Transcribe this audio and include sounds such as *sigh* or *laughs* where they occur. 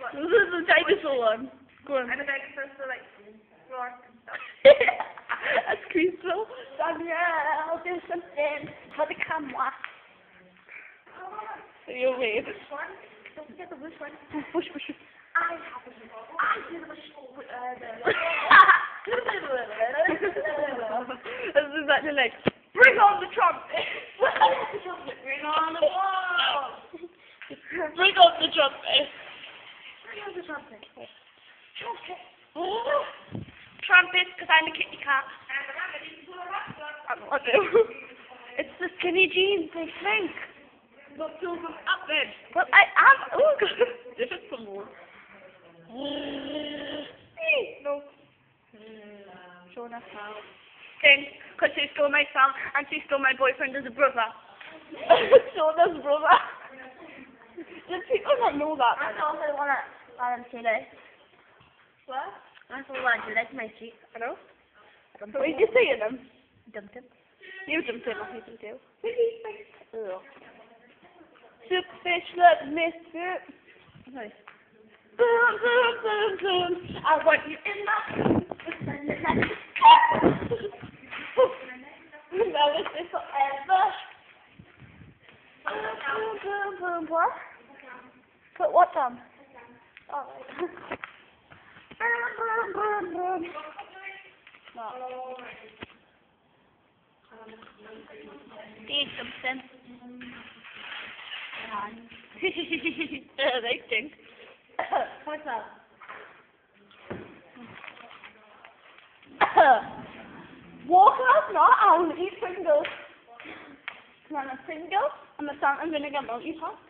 This is the dinosaur one. Go on. And the dinosaurs are like roar and stuff. *laughs* That's Crystal. Danielle, do something for the camera. So you're weird. Which one? Don't forget the which one. Push, push. push. I have a I did a with uh, *laughs* This is exactly like, bring on the trumpet. Bring on the ball. bring on the trumpet. Trumpet. Trumpet. Trumpet, because I'm a kitty cat. I don't know. It's the skinny jeans, they think. But fill them up then. Well, I am. Oh, God. This is some more. No. Us now. Then, because she stole my son and she stole my boyfriend as a brother. *laughs* Us brother. *laughs* Did people not know that? I also want to um, say this. What? I also want to like my cheek. I know. What are you saying them? Dumped him. You jumped in off people too. Ugh. Soup, fish, love, miss, soup. Nice. Boom, boom, boom, boom. I want you in my... *laughs* this is forever. Boom, boom, boom, boom. What? Put what on? Alright. No. Something. uh, they stink. What's up? Walkers, not. I will eat Pringles. Come on, a Pringle and a salt and vinegar multi-top. Hop.